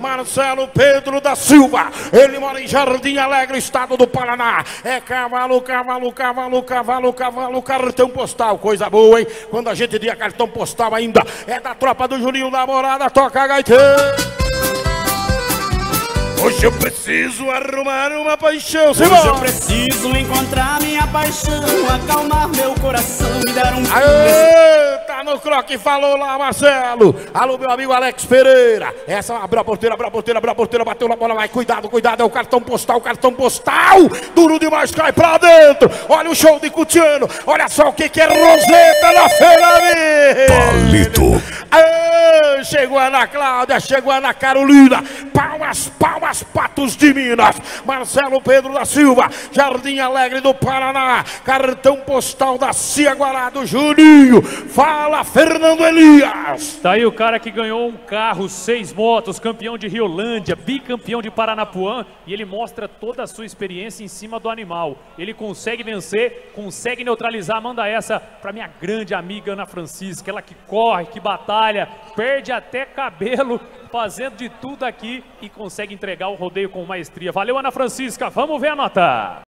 Marcelo Pedro da Silva. Ele mora em Jardim Alegre, estado do Paraná. É cavalo, cavalo, cavalo, cavalo, cavalo, cartão postal. Coisa boa, hein? Quando a gente dia cartão postal ainda. É da tropa do Juninho da Morada. Toca gaiteira. Hoje eu preciso arrumar uma paixão. Hoje eu preciso encontrar minha paixão, acalmar meu coração, me dar um. Aê, no croque, falou lá, Marcelo. Alô, meu amigo Alex Pereira. Essa abriu a porteira, abriu a porteira, abriu a porteira, bateu na bola, vai. Cuidado, cuidado, é o cartão postal, cartão postal. Duro demais, cai pra dentro. Olha o show de Cutiano. Olha só o que, que é Roseta na Ferrari. Chegou a Ana Cláudia, chegou a Ana Carolina. Palmas, palmas, patos de Minas. Marcelo Pedro da Silva, Jardim Alegre do Paraná. Cartão postal da Cia Guará do Juninho. Fala, Fernando Elias. Tá aí o cara que ganhou um carro, seis motos, campeão de Riolândia, bicampeão de Paranapuã. E ele mostra toda a sua experiência em cima do animal. Ele consegue vencer, consegue neutralizar. Manda essa pra minha grande amiga Ana Francisca. Ela que corre, que batalha, perde até cabelo fazendo de tudo aqui e consegue entregar o rodeio com maestria. Valeu, Ana Francisca. Vamos ver a nota.